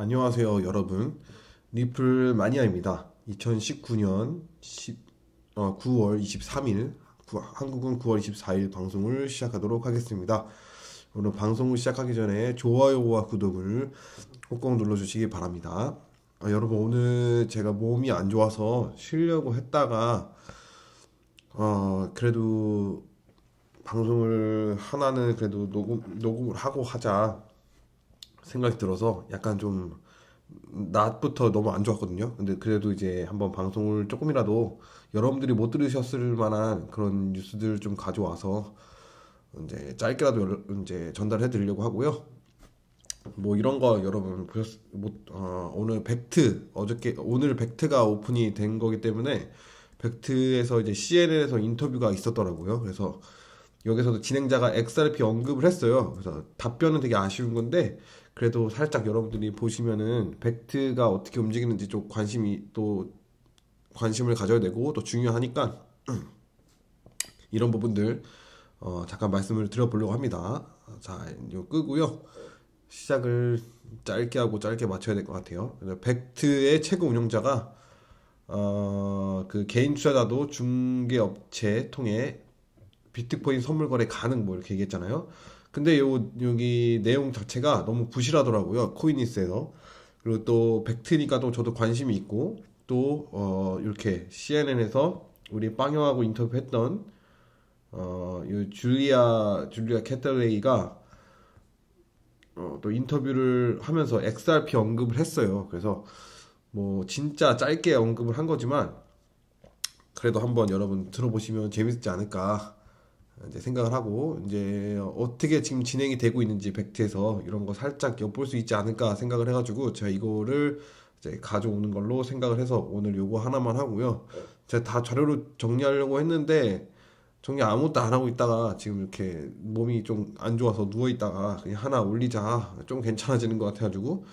안녕하세요 여러분. 리플 마니아입니다. 2019년 10, 어, 9월 23일 구, 한국은 9월 24일 방송을 시작하도록 하겠습니다. 오늘 방송을 시작하기 전에 좋아요와 구독을 꼭꼭 눌러주시기 바랍니다. 아, 여러분 오늘 제가 몸이 안 좋아서 쉬려고 했다가 어 그래도 방송을 하나는 그래도 녹음, 녹음을 하고 하자 생각이 들어서 약간 좀 낮부터 너무 안 좋았거든요. 근데 그래도 이제 한번 방송을 조금이라도 여러분들이 못 들으셨을 만한 그런 뉴스들 좀 가져와서 이제 짧게라도 이제 전달해 드리려고 하고요. 뭐 이런 거 여러분 보셨 못 어, 오늘 벡트 어저께 오늘 벡트가 오픈이 된 거기 때문에 벡트에서 이제 CNN에서 인터뷰가 있었더라고요. 그래서 여기서도 진행자가 XRP 언급을 했어요. 그래서 답변은 되게 아쉬운 건데 그래도 살짝 여러분들이 보시면은 벡트가 어떻게 움직이는지 좀 관심이 또 관심을 가져야 되고 또 중요하니까 이런 부분들 어 잠깐 말씀을 드려보려고 합니다. 자, 이거 끄고요. 시작을 짧게 하고 짧게 맞춰야 될 것 같아요. 벡트의 최고 운영자가 어, 그 개인 투자자도 중개업체 통해 비트코인 선물 거래 가능 뭐 이렇게 얘기했잖아요. 근데 요 여기 내용 자체가 너무 부실하더라고요. 코인니스에서. 그리고 또 벡트니까 또 저도 관심이 있고 또 어, 이렇게 CNN에서 우리 빵형하고 인터뷰했던 어, 이 줄리아 줄리아 캐터레이가 어, 또 인터뷰를 하면서 XRP 언급을 했어요. 그래서 뭐 진짜 짧게 언급을 한 거지만 그래도 한번 여러분 들어보시면 재밌지 않을까 이제 생각을 하고 이제 어떻게 지금 진행이 되고 있는지 벡트에서 이런 거 살짝 엿볼 수 있지 않을까 생각을 해가지고 제가 이거를 이제 가져오는 걸로 생각을 해서 오늘 요거 하나만 하고요. 제가 다 자료로 정리하려고 했는데 정리 아무것도 안 하고 있다가 지금 이렇게 몸이 좀 안 좋아서 누워 있다가 그냥 하나 올리자 좀 괜찮아지는 것 같아가지고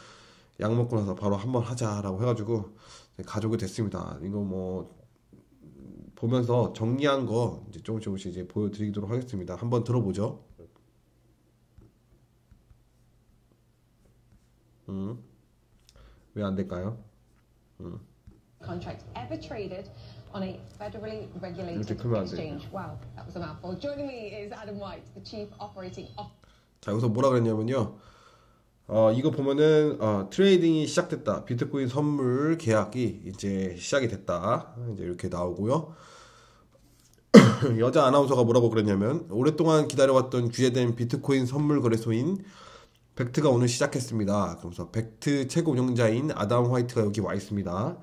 약 먹고 나서 바로 한번 하자라고 해가지고 가져오게 됐습니다. 이거 뭐 보면서 정리한 거 이제 조금씩 조금씩 이제 보여드리도록 하겠습니다. 한번 들어보죠. 음, 왜안 될까요? 음. contract ever traded on a federally regulated 이렇게 크면 안 exchange. Wow, that was a mouthful. Joining me is Adam White, the Chief Operating Officer. 자 여기서 뭐라 그랬냐면요. 어, 이거 보면은 어, trading이 시작됐다. 비트코인 선물 계약이 이제 시작이 됐다. 이제 이렇게 나오고요. 여자 아나운서가 뭐라고 그랬냐면 오랫동안 기다려왔던 규제된 비트코인 선물 거래소인 벡트가 오늘 시작했습니다. 그러면서 벡트 최고 운영자인 아담 화이트가 여기 와 있습니다.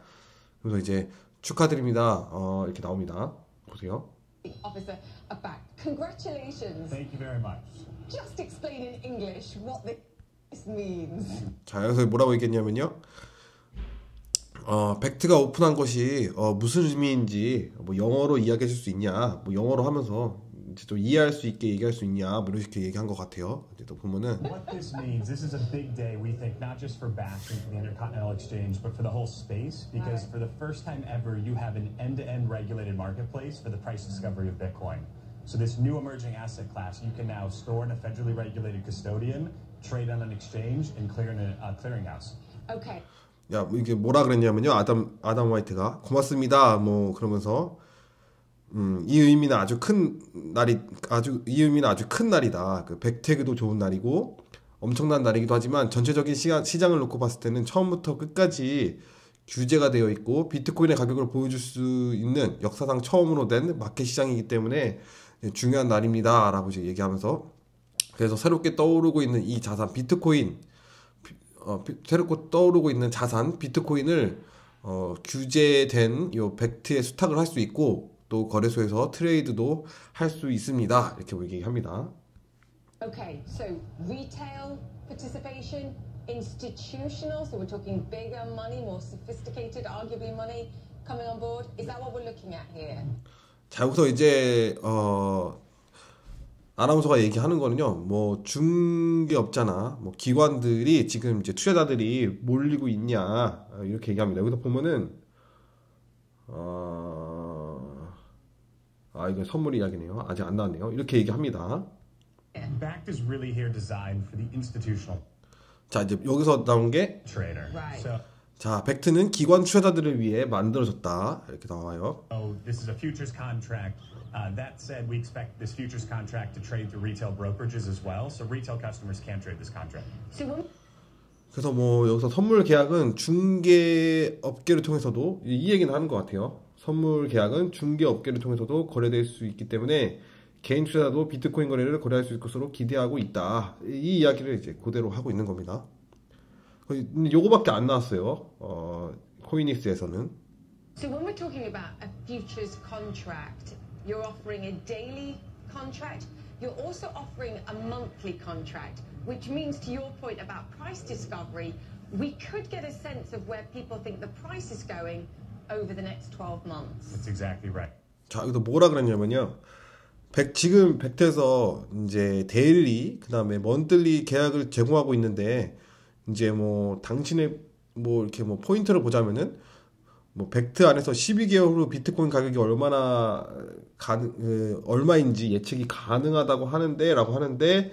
그래서 이제 축하드립니다. 어, 이렇게 나옵니다. 보세요. Officer of Bakkt. Congratulations. Thank you very much. Just explain in English what this means. 자 여기서 뭐라고 얘기했냐면요. 어, 벡트가 오픈한 것이 어, 무슨 의미인지 뭐 영어로 이야기해 줄 수 있냐, 뭐 영어로 하면서 이제 좀 이해할 수 있게 얘기할 수 있냐, 뭐 이렇게 얘기한 것 같아요. 이제 또 보면은 What this means, this is a big day, we think, not just for Bakkt and for the Intercontinental Exchange, but for the whole space, because for the first time ever, you have an end-to-end regulated marketplace for the price discovery of Bitcoin. So this new emerging asset class, you can now store in a federally regulated custodian, trade on an exchange, and clear in a uh, clearinghouse. Okay. 야, 뭐 이게 뭐라 그랬냐면요. 아담 아담 화이트가 고맙습니다. 뭐 그러면서 음, 이 의미는 아주 큰 날이 아주 이 의미는 아주 큰 날이다. 그 백태그도 좋은 날이고 엄청난 날이기도 하지만 전체적인 시장, 시장을 놓고 봤을 때는 처음부터 끝까지 규제가 되어 있고 비트코인의 가격을 보여줄 수 있는 역사상 처음으로 된 마켓 시장이기 때문에 중요한 날입니다라고 얘기하면서 그래서 새롭게 떠오르고 있는 이 자산 비트코인 어, 비- 새롭게 떠오르고 있는 자산 비트코인을 어, 규제된 요 벡트에 수탁을 할 수 있고 또 거래소에서 트레이드도 할 수 있습니다. 이렇게 얘기합니다. Okay. So retail participation, institutional. So we're talking bigger money, more sophisticated, arguably money coming on board. Is that what we're looking at here? 자, 여기서 이제 어 아나운서가 얘기하는 거는요. 뭐 중개업자나 뭐 기관들이 지금 이제 투자자들이 몰리고 있냐 어, 이렇게 얘기합니다. 여기서 보면은 어, 아 이거 선물 이야기네요. 아직 안 나왔네요. 이렇게 얘기합니다. Bakkt is really here designed for the institutional 자 이제 여기서 나온 게 trader. Right. So, 자, 벡트는 기관 투자자들을 위해 만들어졌다. 이렇게 나와요. oh, this is a futures contract. Uh, that said, we expect this futures contract to trade through retail brokerages as well. So retail customers can trade this contract. 그래서 뭐 여기서 선물 계약은 중개 업계를 통해서도 이 얘기는 하는 것 같아요. 선물 계약은 중개 업계를 통해서도 거래될 수 있기 때문에 개인 투자자도 비트코인 거래를 거래할 수 있을 것으로 기대하고 있다. 이 이야기를 이제 그대로 하고 있는 겁니다. 요거밖에 안 나왔어요. 어, 코이닉스에서는. So when we're talking about a futures contract, you're offering a daily contract. You're also offering a monthly contract, which means to your point about price discovery, we could get a sense of where people think the price is going over the next 12 months. That's exactly right. 자, 여기서 뭐라 그랬냐면요. 백, 지금 벡트에서 이제 데일리, 그 다음에 먼틀리 계약을 제공하고 있는데, 이제 뭐, 당신의 뭐, 이렇게 뭐, 포인트를 보자면은, 뭐, 벡트 안에서 12개월 후 비트코인 가격이 얼마나, 가능, 그, 얼마인지 예측이 가능하다고 하는데, 라고 하는데,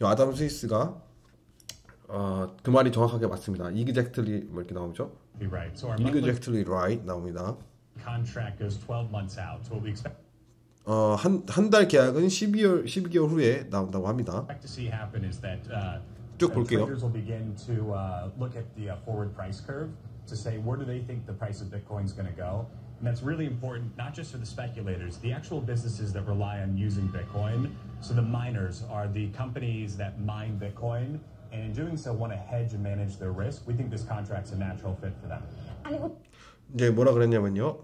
이 아담 스위스가, 어, 그 말이 정확하게 맞습니다. exactly, 뭐 이렇게 나오죠? Right. So monthly exactly right 나옵니다. contract goes 12 months out. So what we expect 어, 한, 한 달 계약은 12개월, 12개월 후에 나온다고 합니다. to see happen is that uh, 쭉 uh, 볼게요. traders will begin to uh, look at the uh, forward price curve to say where do they think the price of Bitcoin is going to go. And that's really important, not just for the speculators, the actual businesses that rely on using Bitcoin. So the miners are the companies that mine Bitcoin, and in doing so, want to hedge and manage their risk. We think this contract's a natural fit for them. And it would 이제 뭐라 그랬냐면요.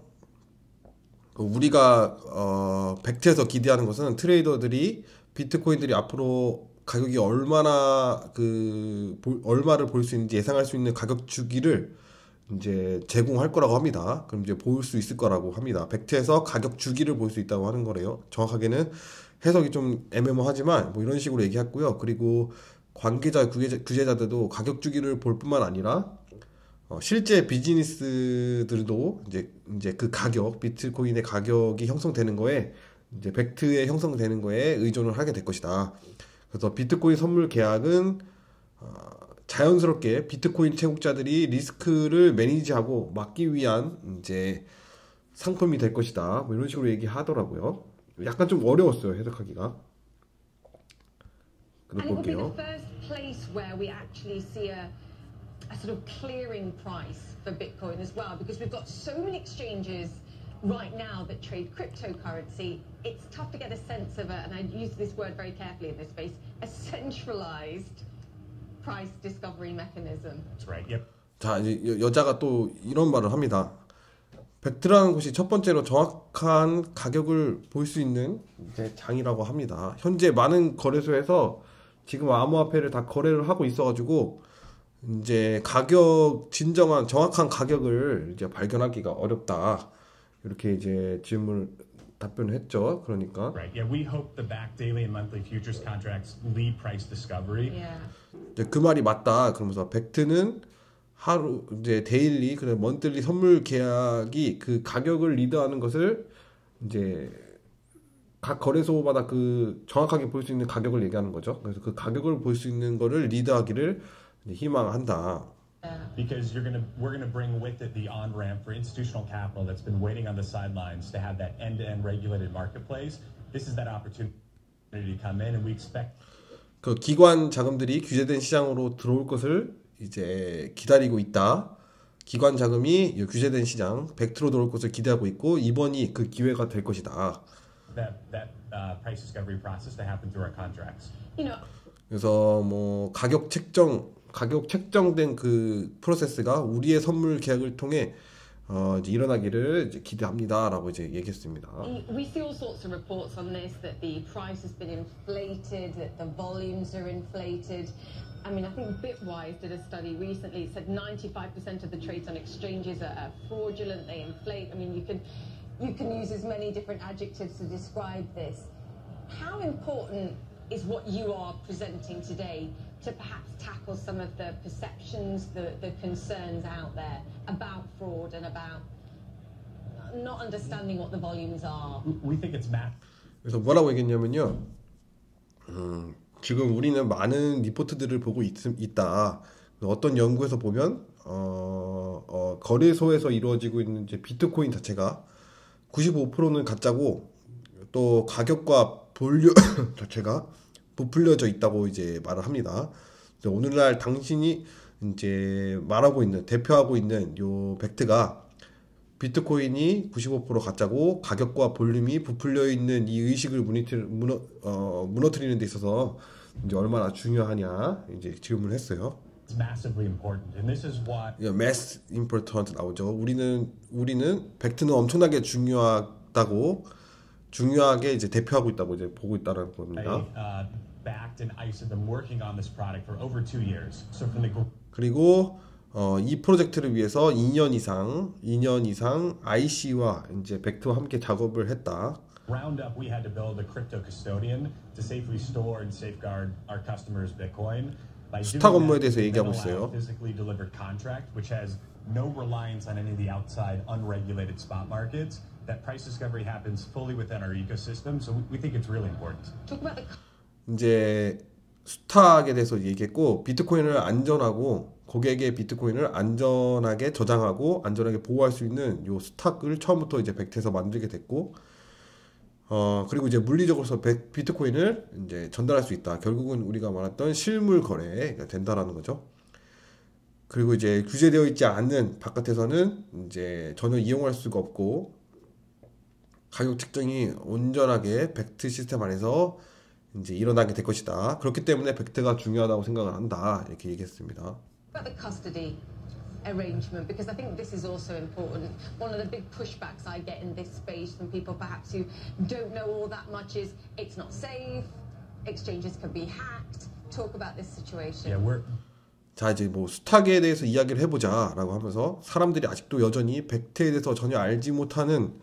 그 우리가 어, 벡트에서 기대하는 것은 트레이더들이 비트코인들이 앞으로 가격이 얼마나 그 볼- 얼마를 볼 수 있는지 예상할 수 있는 가격 주기를 이제 제공할 거라고 합니다. 그럼 이제 볼 수 있을 거라고 합니다. 벡트에서 가격 주기를 볼 수 있다고 하는 거래요. 정확하게는 해석이 좀 애매모하지만 뭐 이런 식으로 얘기했고요. 그리고 관계자 구제자, 구제자 들도 가격 주기를 볼 뿐만 아니라 어, 실제 비즈니스들도 이제 이제 그 가격 비트코인의 가격이 형성되는 거에 이제 벡트에 형성되는 거에 의존을 하게 될 것이다. 그래서 비트코인 선물 계약은 어, 자연스럽게 비트코인 채굴자들이 리스크를 매니지하고 막기 위한 이제 상품이 될 것이다. 뭐 이런 식으로 얘기하더라고요. 약간 좀 어려웠어요 해석하기가. 볼게요. a, a sort of clearing price for Bitcoin as well, because we've got so many exchanges right now that trade cryptocurrency. It's tough to get a sense of a, and I use this word very carefully in this space, a centralized price discovery mechanism. That's right. Yep. 자, 이제 여- 여자가 또 이런 말을 합니다. 벡트라는 곳이 첫 번째로 정확한 가격을 볼 수 있는 이제 장이라고 합니다. 현재 많은 거래소에서 지금 암호화폐를 다 거래를 하고 있어가지고 이제 가격 진정한 정확한 가격을 이제 발견하기가 어렵다. 이렇게 이제 질문 답변을 했죠. 그러니까 Right. Yeah. We hope the Bakkt daily and monthly futures contracts lead price discovery. Yeah. 이제 그 말이 맞다. 그러면서 벡트는 하루 이제 daily 그다음 monthly 선물 계약이 그 가격을 리드하는 것을 이제 각 거래소마다 그 정확하게 볼 수 있는 가격을 얘기하는 거죠. 그래서 그 가격을 볼 수 있는 거를 리드하기를 희망한다. Because you're gonna we're gonna bring with it the on ramp for institutional capital that's been waiting on the sidelines to have that end to end regulated marketplace. This is that opportunity to come in, and we expect 그 기관 자금들이 규제된 시장으로 들어올 것을 이제 기다리고 있다. 기관 자금이 이 규제된 시장 벡트로 들어올 것을 기대하고 있고 이번이 그 기회가 될 것이다. that that uh, price discovery process to happen through our contracts. You know, 그래서 뭐 가격 책정 가격 책정된 그 프로세스가 우리의 선물 계약을 통해 어 이제 일어나기를 이제 기대합니다라고 이제 얘기했습니다. We see all sorts of reports on this that the price has been inflated, that the volumes are inflated. I mean, I think Bitwise did a study recently. It said 95% of the trades on exchanges are, fraudulent. They inflate. I mean, you can you can use as many different adjectives to describe this. How important is what you are presenting today to perhaps tackle some of the perceptions, the, the concerns out there about fraud and about not understanding what the volumes are. We think it's math. 그래서 뭐라고 얘기했냐면요. 음, 지금 우리는 많은 리포트들을 보고 있, 있다. 어떤 연구에서 보면 어, 어, 거래소에서 이루어지고 있는 이제 비트코인 자체가 95%는 가짜고 또 가격과 볼륨 자체가 부풀려져 있다고 이제 말을 합니다. 오늘날 당신이 이제 말하고 있는 대표하고 있는 요 벡트가 비트코인이 95% 가짜고 가격과 볼륨이 부풀려 있는 이 의식을 무너, 어, 무너뜨리는 데 있어서 이제 얼마나 중요하냐 이제 질문을 했어요. It's massively important, and this is why. Yeah, mass important 나오죠. 우리는 우리는 벡트는 엄청나게 중요하다고 중요하게 이제 대표하고 있다고 이제 보고 있다는 겁니다. Uh, backed and ICE have been working on this product for over two years. So from the 그리고 어, 이 프로젝트를 위해서 2년 이상 2년 이상 IC와 이제 벡트와 함께 작업을 했다. Round up, we had to build a crypto custodian to safely store and safeguard our customers' Bitcoin. By doing 수탁 업무에 that, 대해서 we 얘기하고 then allow 있어요. a physically delivered contract, which has no reliance on any of the outside unregulated spot markets. That price discovery happens fully within our ecosystem, so we, we think it's really important. Talk about the 이제 수탁에 대해서 얘기했고 비트코인을 안전하고 고객의 비트코인을 안전하게 저장하고 안전하게 보호할 수 있는 요 수탁을 처음부터 이제 벡트에서 만들게 됐고 어 그리고 이제 물리적으로서 백- 비트코인을 이제 전달할 수 있다. 결국은 우리가 말했던 실물 거래가 된다라는 거죠. 그리고 이제 규제되어 있지 않는 바깥에서는 이제 전혀 이용할 수가 없고 가격 측정이 온전하게 벡트 시스템 안에서 이제 일어나게 될 것이다. 그렇기 때문에 벡트가 중요하다고 생각을 한다. 이렇게 얘기했습니다. arrangement because I think this is also important. One of the big pushbacks I get in this space from people perhaps who don't know all that much is it's not safe, exchanges can be hacked. Talk about this situation. Yeah, we're 자 이제 뭐 수탁에 대해서 이야기를 해보자라고 하면서 사람들이 아직도 여전히 벡트에 대해서 전혀 알지 못하는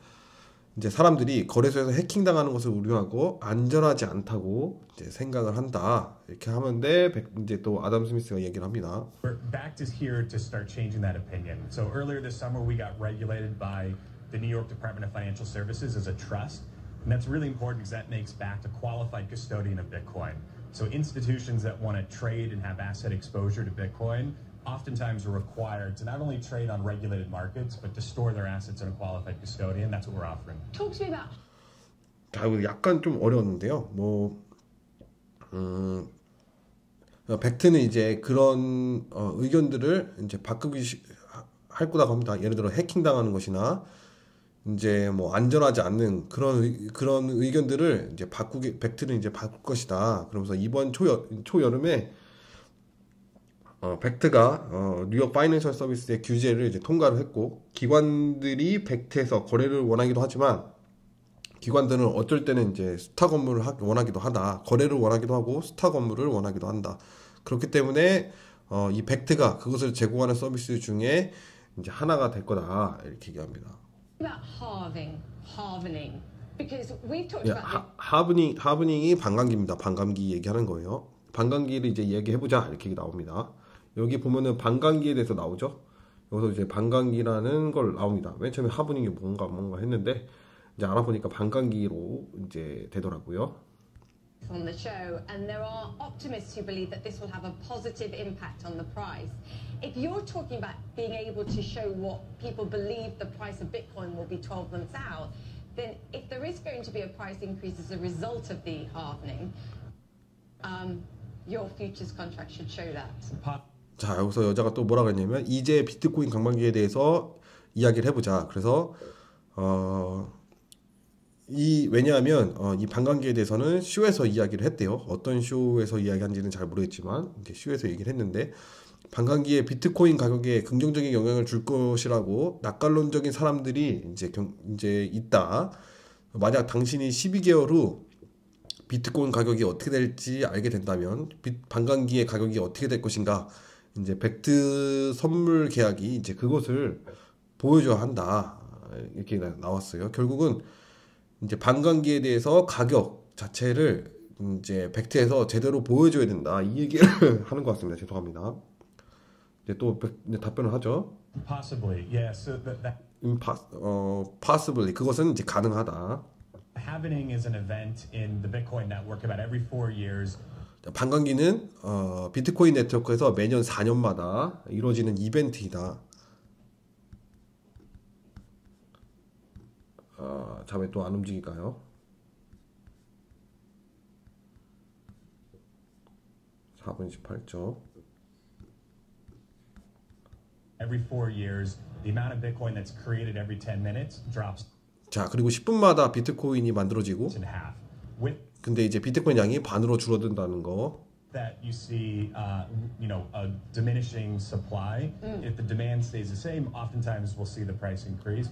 이제 사람들이 거래소에서 해킹당하는 것을 우려하고 안전하지 않다고 이제 생각을 한다 이렇게 하는데 백- 이제 또 아담 스미스가 얘기를 합니다. We're BACT is here to start changing that opinion. So earlier this summer, we got regulated by the New York Department of Financial Services as a trust, and that's really important because that makes BACT a qualified custodian of Bitcoin. So institutions that want to trade and have asset exposure to Bitcoin oftentimes are required to not only trade on regulated markets, but to store their assets in a qualified custodian. That's what we're offering. Talk to me about 자, 이거 약간 좀 어려웠는데요. 뭐, 음, 어, 벡트는 이제 그런 어, 의견들을 이제 바꾸기 시- 하- 할 거라고 합니다. 예를 들어 해킹 당하는 것이나 이제 뭐 안전하지 않는 그런 의, 그런 의견들을 이제 바꾸기 벡트는 이제 바꿀 것이다. 그러면서 이번 초 초여름에 어, 벡트가 어, 뉴욕 파이낸셜 서비스의 규제를 이제 통과를 했고 기관들이 벡트에서 거래를 원하기도 하지만 기관들은 어쩔 때는 이제 업무를 하, 원하기도 하다. 거래를 원하기도 하고 스탁 업무를 원하기도 한다. 그렇기 때문에 어, 이 벡트가 그것을 제공하는 서비스 중에 이제 하나가 될 거다. 이렇게 얘기합니다. 예, about 하, 하브닝 하브닝이 반감기입니다. 반감기 얘기하는 거예요. 반감기를 이제 얘기해 보자 이렇게 나옵니다. 여기 보면은 반감기에 대해서 나오죠. 여기서 이제 반감기라는 걸 나옵니다. 맨 처음에 하브닝이 뭔가 뭔가 했는데 이제 알아보니까 반감기로 이제 되더라고요. on the show, and there are optimists who believe that this will have a positive impact on the price. If you're talking about being able to show what people believe the price of Bitcoin will be 12 months out, then if there is going to be a price increase as a result of the halvening, um, your futures contract should show that. 자 여기서 여자가 또 뭐라 그랬냐면 이제 비트코인 강반기에 대해서 이야기를 해보자. 그래서 어, 이 왜냐하면 어, 이 반감기에 대해서는 쇼에서 이야기를 했대요. 어떤 쇼에서 이야기한지는 잘 모르겠지만 이렇게 쇼에서 얘기를 했는데 반감기에 비트코인 가격에 긍정적인 영향을 줄 것이라고 낙관론적인 사람들이 이제 경, 이제 있다. 만약 당신이 12개월 후 비트코인 가격이 어떻게 될지 알게 된다면 비- 반감기의 가격이 어떻게 될 것인가 이제 벡트 선물 계약이 이제 그것을 보여줘야 한다 이렇게 나- 나왔어요. 결국은 이제 반감기에 대해서 가격 자체를 이제 벡트에서 제대로 보여줘야 된다 이 얘기를 하는 것 같습니다. 죄송합니다. 이제 또 백- 이제 답변을 하죠. Possibly, that, that imposs 어 possibly 그것은 이제 가능하다. halvening is an event in the Bitcoin network about every four years. 반감기는 어, 비트코인 네트워크에서 매년 4년마다 이루어지는 이벤트이다. 아, 잠에 또 안 움직일까요? 4분 18초. Every four years, the amount of Bitcoin that's created every 10 minutes drops 자, 그리고 10분마다 비트코인이 만들어지고 in half. 근데 이제 비트코인 양이 반으로 줄어든다는 거. that, you see, uh, you know, a diminishing supply. If the demand stays the same, oftentimes we'll see the price increase.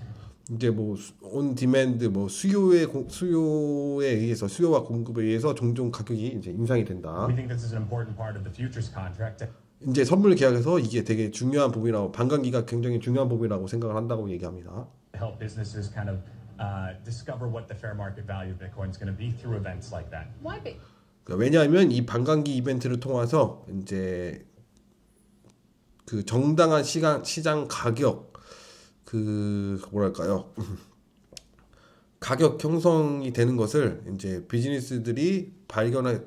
이제 뭐온 디맨드 뭐 수요의 공- 수요에 의해서 수요와 공급에 의해서 종종 가격이 이제 인상이 된다. We think this is an important part of the futures contract 이제 선물 계약에서 이게 되게 중요한 부분이라고 반감기가 굉장히 중요한 부분이라고 생각을 한다고 얘기합니다. help businesses kind of uh, discover what the fair market value of Bitcoin is going to be through events like that. Why bit? 그러니까 왜냐하면 이 반감기 이벤트를 통해서 이제 그 정당한 시간 시장 가격 그 뭐랄까요 가격 형성이 되는 것을 이제 비즈니스들이 발견할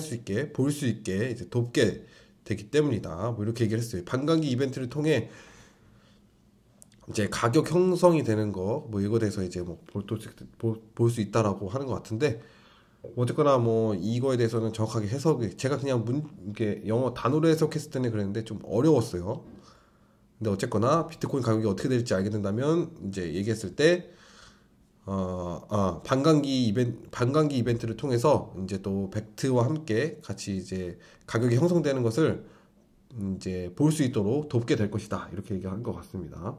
수 있게 볼 수 있게 이제 돕게 되기 때문이다. 뭐 이렇게 얘기를 했어요. 반감기 이벤트를 통해 이제 가격 형성이 되는 거 뭐 이거 대해서 이제 뭐볼볼 수 있다라고 하는 것 같은데 어쨌거나 뭐 이거에 대해서는 정확하게 해석이 제가 그냥 문 이게 영어 단어로 해석했을 때는 그랬는데 좀 어려웠어요. 근데 어쨌거나 비트코인 가격이 어떻게 될지 알게 된다면 이제 얘기했을 때 어, 아, 반감기 이벤트 반감기 이벤트를 통해서 이제 또 벡트와 함께 같이 이제 가격이 형성되는 것을 이제 볼 수 있도록 돕게 될 것이다 이렇게 얘기한 것 같습니다.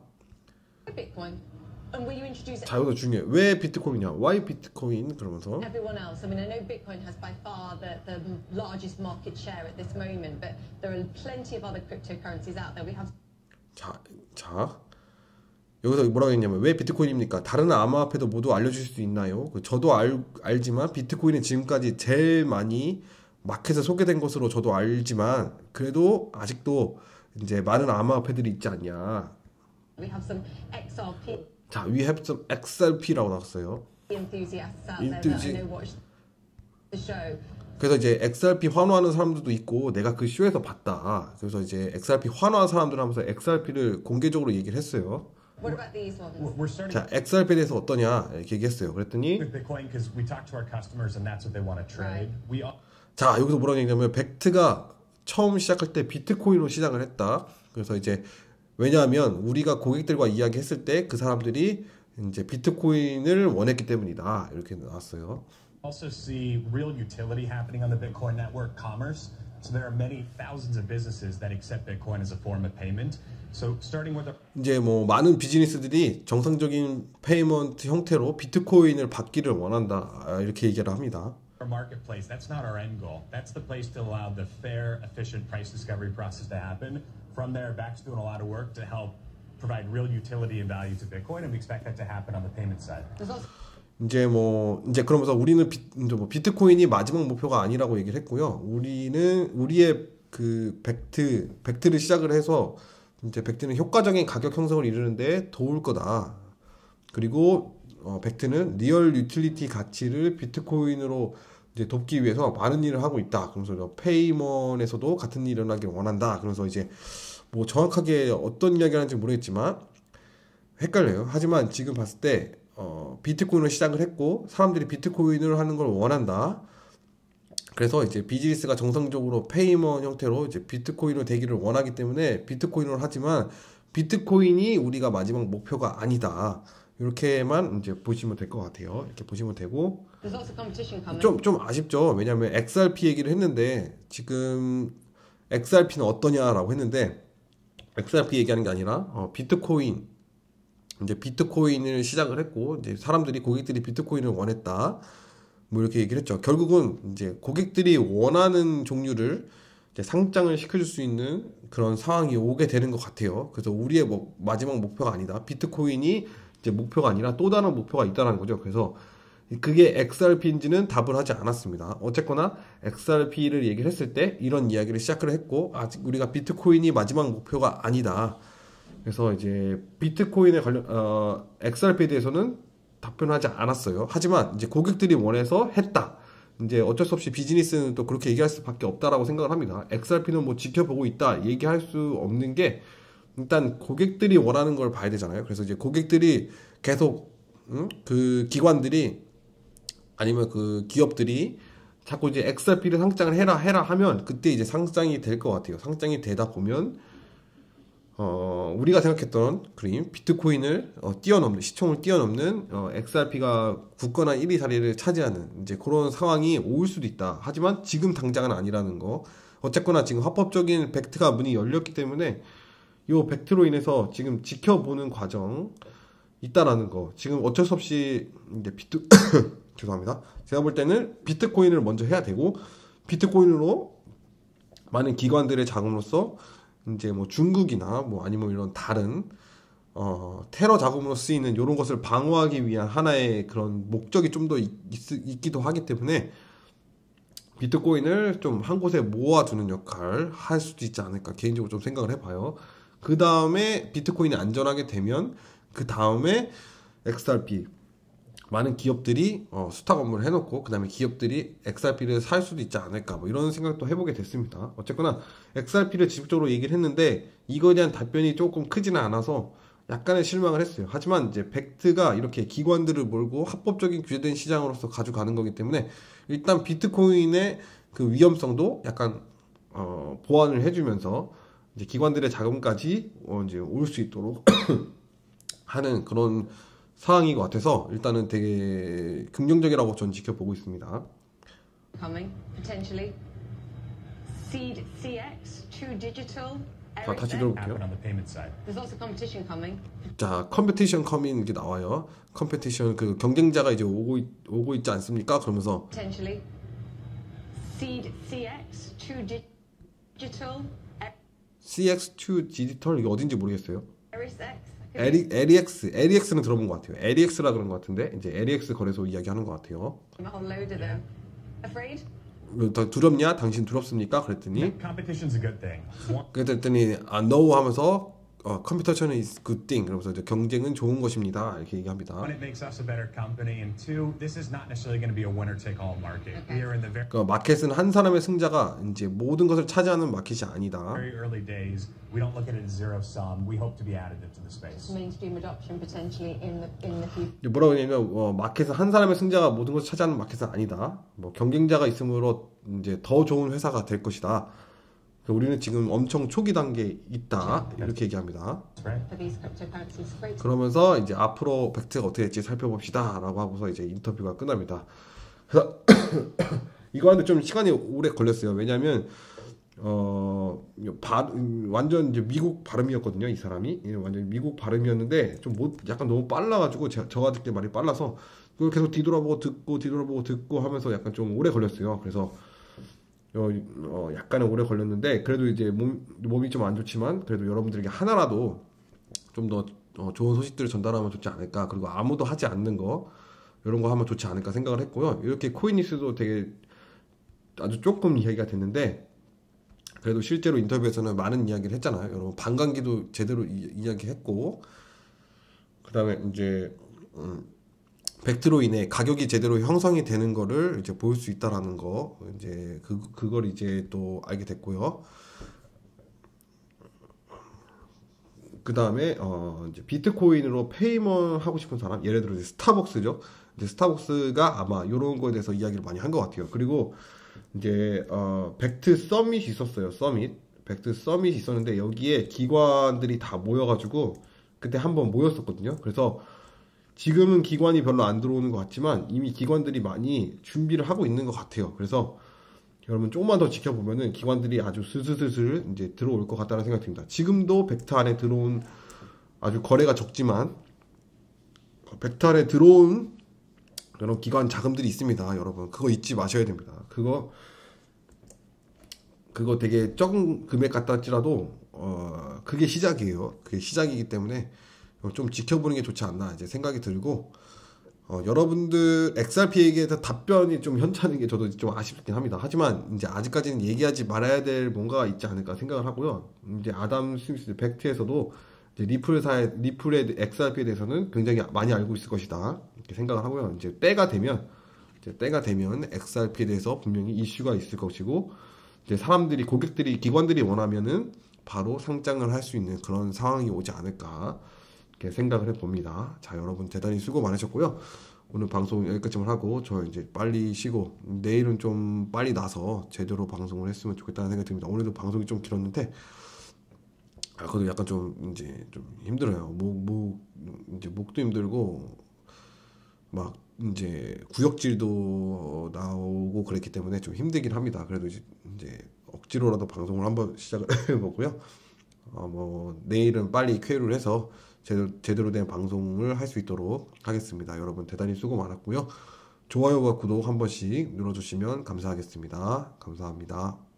자 여기서 중요해 왜 비트코인이냐? Why 비트코인 그러면서 everyone else? I mean, I know Bitcoin has by far the, the largest market share at this moment, but there are plenty of other cryptocurrencies out there. We have 자, 자 여기서 뭐라고 했냐면 왜 비트코인입니까? 다른 암호화폐도 모두 알려주실 수 있나요? 그 저도 알, 알지만 비트코인은 지금까지 제일 많이 마켓에 소개된 것으로 저도 알지만 그래도 아직도 이제 많은 암호화폐들이 있지 않냐. We have some XRP 자, we have some XRP라고 나왔어요. enthusiasts out there that Enthusi- I know watch the show. 그래서 이제 XRP 환호하는 사람들도 있고 내가 그 쇼에서 봤다. 그래서 이제 XRP 환호한 사람들 하면서 XRP를 공개적으로 얘기를 했어요. What about these ones? We're we're starting 자, XRP에 대해서 어떠냐 이렇게 얘기했어요. 그랬더니 with Bitcoin because we talk to our customers and that's what they want to trade. We all, 자 여기서 뭐라고 얘기냐면 벡트가 처음 시작할 때 비트코인으로 시작을 했다. 그래서 이제 왜냐하면 우리가 고객들과 이야기했을 때 그 사람들이 이제 비트코인을 원했기 때문이다. 이렇게 나왔어요. also see real utility happening on the Bitcoin network, commerce. So there are many thousands of businesses that accept Bitcoin as a form of payment. So starting with our 이제 뭐 많은 비즈니스들이 정상적인 페이먼트 형태로 비트코인을 받기를 원한다. 아, 이렇게 얘기를 합니다. our marketplace, that's not our end goal. That's the place to allow the fair, efficient price discovery process to happen. From there, Back's doing a lot of work to help provide real utility and value to Bitcoin, and we expect that to happen on the payment side. 이제 뭐 이제 그러면서 우리는 비, 이제 뭐 비트코인이 마지막 목표가 아니라고 얘기를 했고요. 우리는 우리의 그 벡트 벡트를 시작을 해서 이제 벡트는 효과적인 가격 형성을 이루는데 도울 거다. 그리고 어, 벡트는 real utility 가치를 비트코인으로 이제 돕기 위해서 많은 일을 하고 있다. 그러면서 payment에서도 같은 일을 하길 원한다. 그래서 이제 뭐 정확하게 어떤 이야기를 하는지 모르겠지만 헷갈려요. 하지만 지금 봤을 때 어, 비트코인으로 시작을 했고 사람들이 비트코인을 하는 걸 원한다. 그래서 이제 비즈니스가 정상적으로 payment 형태로 이제 비트코인으로 되기를 원하기 때문에 비트코인으로 하지만 비트코인이 우리가 마지막 목표가 아니다. 이렇게만 이제 보시면 될 것 같아요. 이렇게 보시면 되고 there's lots of competition coming. 좀좀 아쉽죠. 왜냐하면 XRP 얘기를 했는데 지금 XRP는 어떠냐라고 했는데 XRP 얘기하는 게 아니라 어, 비트코인 이제 비트코인을 시작을 했고 이제 사람들이 고객들이 비트코인을 원했다. 뭐 이렇게 얘기를 했죠. 결국은 이제 고객들이 원하는 종류를 상장을 시켜줄 수 있는 그런 상황이 오게 되는 것 같아요. 그래서 우리의 뭐 마지막 목표가 아니다. 비트코인이 이제 목표가 아니라 또 다른 목표가 있다는 거죠. 그래서 그게 XRP인지는 답을 하지 않았습니다. 어쨌거나 XRP를 얘기를 했을 때 이런 이야기를 시작을 했고 아직 우리가 비트코인이 마지막 목표가 아니다. 그래서 이제 비트코인에 관련 어, XRP에 대해서는 답변하지 않았어요. 하지만 이제 고객들이 원해서 했다. 이제 어쩔 수 없이 비즈니스는 또 그렇게 얘기할 수밖에 없다라고 생각을 합니다. XRP는 뭐 지켜보고 있다 얘기할 수 없는 게 일단 고객들이 원하는 걸 봐야 되잖아요. 그래서 이제 고객들이 계속 음? 그 기관들이 아니면 그 기업들이 자꾸 이제 XRP를 상장을 해라 해라 하면 그때 이제 상장이 될 것 같아요. 상장이 되다 보면 어, 우리가 생각했던 그림 비트코인을 어, 뛰어넘는 시총을 뛰어넘는 어, XRP가 굳건한 1위 자리를 차지하는 이제 그런 상황이 올 수도 있다. 하지만 지금 당장은 아니라는 거. 어쨌거나 지금 합법적인 벡트가 문이 열렸기 때문에 이 벡트로 인해서 지금 지켜보는 과정 있다라는 거. 지금 어쩔 수 없이 이제 비트 죄송합니다. 제가 볼 때는 비트코인을 먼저 해야 되고 비트코인으로 많은 기관들의 자금으로서 이제 뭐 중국이나 뭐 아니면 이런 다른 어, 테러 자금으로 쓰이는 이런 것을 방어하기 위한 하나의 그런 목적이 좀 더 있기도 하기 때문에 비트코인을 좀 한 곳에 모아두는 역할 할 수도 있지 않을까 개인적으로 좀 생각을 해봐요. 그 다음에 비트코인이 안전하게 되면 그 다음에 XRP 많은 기업들이 어, 수탁 업무를 해놓고 그 다음에 기업들이 XRP를 살 수도 있지 않을까 뭐 이런 생각도 해보게 됐습니다. 어쨌거나 XRP를 직접적으로 얘기를 했는데 이거에 대한 답변이 조금 크지는 않아서 약간의 실망을 했어요. 하지만 이제 벡트가 이렇게 기관들을 몰고 합법적인 규제된 시장으로서 가져가는 거기 때문에 일단 비트코인의 그 위험성도 약간 어, 보완을 해주면서 이제 기관들의 자금까지 어, 이제 올 수 있도록 하는 그런 상황인 것 같아서 일단은 되게 긍정적이라고 전 지켜보고 있습니다. Coming potentially. Seed CX, True Digital. 자 다시 들어볼게요. 자 competition coming 이게 나와요. 컴페티션 그 경쟁자가 이제 오고 있, 오고 있지 않습니까? 그러면서 Potentially. Seed CX, True Digital. CX2 디지털 이게 어딘지 모르겠어요. Eris X. 에리, LEX, LEX는 들어본 것 같아요. LEX라 그런 것 같은데 이제 LEX 거래소 이야기하는 것 같아요. 더 두렵냐? 당신 두렵습니까? 그랬더니 그랬더니 아 no 하면서 어, 컴퓨터 처는 is good thing 그러면서 이제 경쟁은 좋은 것입니다 이렇게 얘기합니다. one, it makes us a better company, and two, this is not necessarily going to be a winner-take-all market. We are in the very, 그 마켓은 한 사람의 승자가 이제 모든 것을 차지하는 마켓이 아니다. very early days. We don't look at it as zero sum. We hope to be additive to the space. Mainstream adoption potentially in the in the future. 이제 뭐라고 하냐면 어, 마켓은 한 사람의 승자가 모든 것을 차지하는 마켓은 아니다. 뭐 경쟁자가 있으므로 이제 더 좋은 회사가 될 것이다. 그래서 우리는 지금 엄청 초기 단계에 있다 이렇게 얘기합니다. 그러면서 이제 앞으로 벡트가 어떻게 될지 살펴봅시다라고 하고서 이제 인터뷰가 끝납니다. 그래서 이거 하는데 좀 시간이 오래 걸렸어요. 왜냐하면 어 바, 완전 이제 미국 발음이었거든요. 이 사람이 예, 완전 미국 발음이었는데 좀 못, 약간 너무 빨라가지고 제, 저가 듣기 말이 빨라서 그걸 계속 뒤돌아보고 듣고 뒤돌아보고 듣고 하면서 약간 좀 오래 걸렸어요. 그래서 어, 어, 약간은 오래 걸렸는데 그래도 이제 몸, 몸이 좀 안 좋지만 그래도 여러분들에게 하나라도 좀더 어, 좋은 소식들을 전달하면 좋지 않을까. 그리고 아무도 하지 않는 거 이런 거 하면 좋지 않을까 생각을 했고요. 이렇게 코인니스도 되게 아주 조금 이야기가 됐는데 그래도 실제로 인터뷰에서는 많은 이야기를 했잖아요. 여러분 반감기도 제대로 이, 이야기했고 그 다음에 이제 음, 벡트로 인해 가격이 제대로 형성이 되는 거를 이제 볼 수 있다라는 거 이제 그 그걸 이제 또 알게 됐고요. 그 다음에 어 이제 비트코인으로 payment 하고 싶은 사람 예를 들어 이제 스타벅스죠. 이제 스타벅스가 아마 이런 거에 대해서 이야기를 많이 한 것 같아요. 그리고 이제 어 벡트 summit이 있었어요. summit 벡트 summit이 있었는데 여기에 기관들이 다 모여가지고 그때 한번 모였었거든요. 그래서 지금은 기관이 별로 안 들어오는 것 같지만 이미 기관들이 많이 준비를 하고 있는 것 같아요. 그래서 여러분 조금만 더 지켜보면은 기관들이 아주 슬슬슬슬 이제 들어올 것 같다는 생각이 듭니다. 지금도 벡트 안에 들어온 아주 거래가 적지만 벡터 안에 들어온 그런 기관 자금들이 있습니다. 여러분 그거 잊지 마셔야 됩니다. 그거 그거 되게 적은 금액 같다 할지라도 어 그게 시작이에요. 그게 시작이기 때문에 좀 지켜보는 게 좋지 않나 이제 생각이 들고 어, 여러분들 XRP에게 서 답변이 좀 현찮은 게 저도 좀 아쉽긴 합니다. 하지만 이제 아직까지는 얘기하지 말아야 될 뭔가가 있지 않을까 생각을 하고요. 이제 아담 스미스 팩트에서도 이제 리플사의 리플의 XRP에 대해서는 굉장히 많이 알고 있을 것이다 이렇게 생각을 하고요. 이제 때가 되면 이제 때가 되면 XRP에 대해서 분명히 이슈가 있을 것이고 이제 사람들이 고객들이 기관들이 원하면은 바로 상장을 할 수 있는 그런 상황이 오지 않을까 이렇게 생각을 해봅니다. 자 여러분 대단히 수고 많으셨고요. 오늘 방송 여기까지만 하고 저 이제 빨리 쉬고 내일은 좀 빨리 나서 제대로 방송을 했으면 좋겠다는 생각이 듭니다. 오늘도 방송이 좀 길었는데 아 그래도 약간 좀 이제 좀 힘들어요. 목, 목 이제 목도 힘들고 막 이제 구역질도 나오고 그랬기 때문에 좀 힘들긴 합니다. 그래도 이제, 이제 억지로라도 방송을 한번 시작을 해보고요. 어, 뭐 내일은 빨리 쾌유를 해서 제대로, 제대로 된 방송을 할 수 있도록 하겠습니다. 여러분 대단히 수고 많았고요. 좋아요와 구독 한 번씩 눌러주시면 감사하겠습니다. 감사합니다.